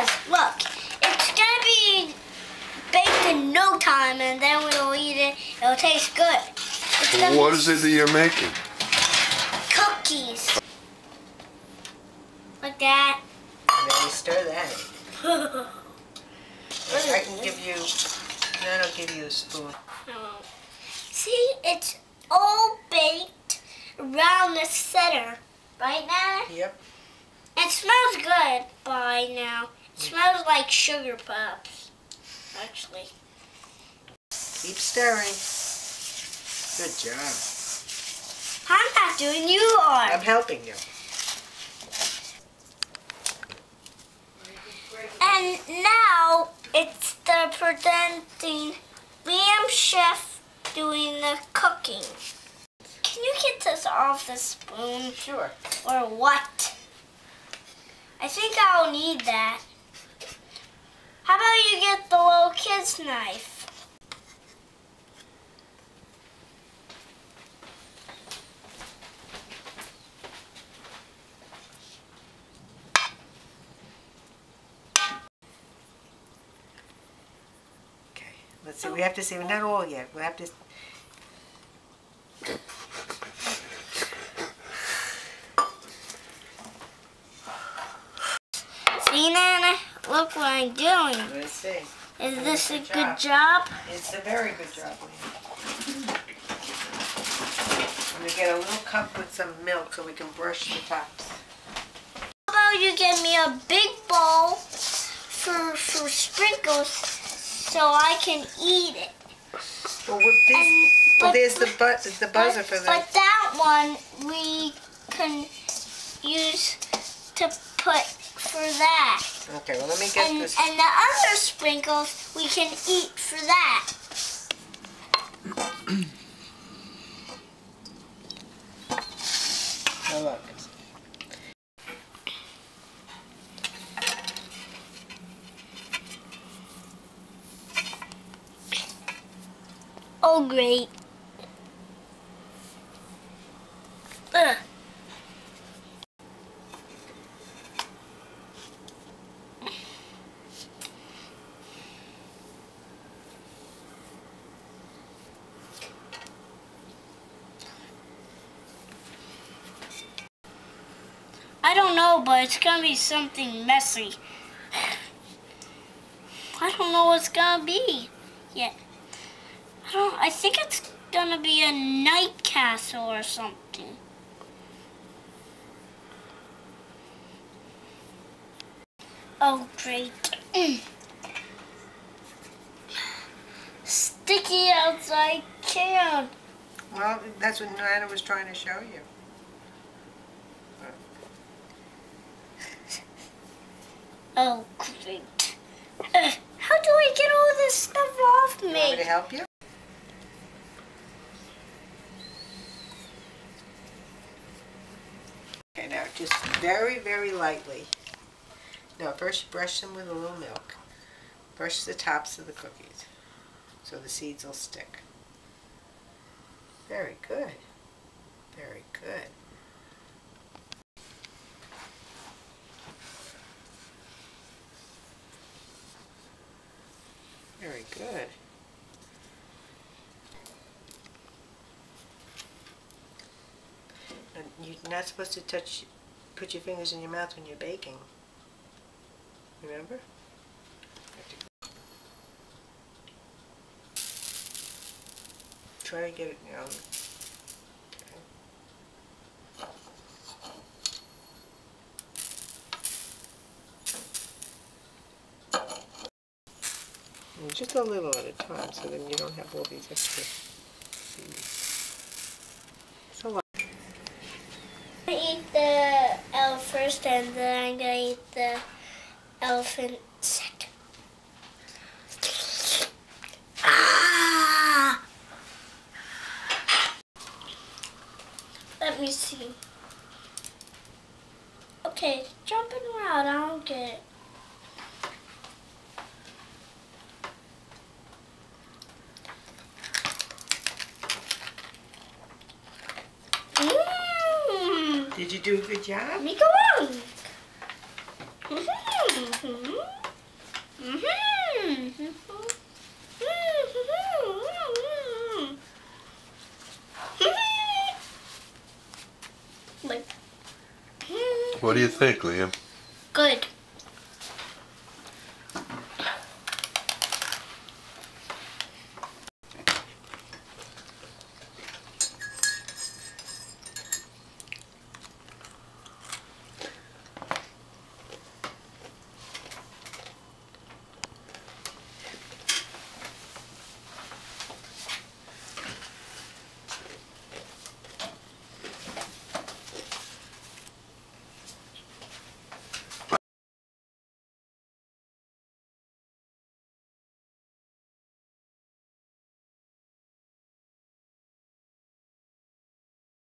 has. Look, it's gonna be baked in no time, and then we'll eat it. It'll taste good. It's gonna What be is it that you're making? Cookies. Like that. And then you stir that. I can give you, then I'll give you a spoon. See, it's all baked around the center. Right now? Yep. It smells good by now. Smells like sugar pops, actually. Keep stirring. Good job. I'm not doing you are. I'm helping you. And now it's the presenting Liam Chef doing the cooking. Can you get this off the spoon Sure. or what? I think I'll need that. How about you get the little kid's knife? Okay. Let's see. We have to see. Not all yet. We have to. See, Nana? Look what I'm doing. Let's see. Is this a Good good job? It's a very good job. I'm gonna get a little cup with some milk so we can brush the tops. How about you get me a big bowl for for sprinkles so I can eat it? Well, with this, And- well but- there's the bu- the buzzer for the. But that one we can use to put for that. Okay. Well, let me get And, this. and the other sprinkles we can eat for that. Oh, look. Oh, great. I don't know, but it's gonna be something messy. I don't know what's gonna be yet. I don't. I think it's gonna be a night castle or something. Oh, great. Sticky outside can. Well, that's what Nana was trying to show you. Oh, great. Uh, how do I get all this stuff off Want me to me? help you? Okay, now just very, very lightly. Now first brush them with a little milk. Brush the tops of the cookies so the seeds will stick. Very good. Very good. Very good. And you're not supposed to touch, put your fingers in your mouth when you're baking. Remember? Try to get it down. And Just a little at a time, so then you don't have all these extra seeds. So what? I'm gonna eat the elf first, and then I'm gonna eat the elephant second. Ah! Let me see. Okay, jumping around. I don't get it. Did you do a good job? Make a wrong. Mm -hmm. Mm -hmm. Mm -hmm. Mm-hmm. Mm-hmm. What do you think, Liam? Good.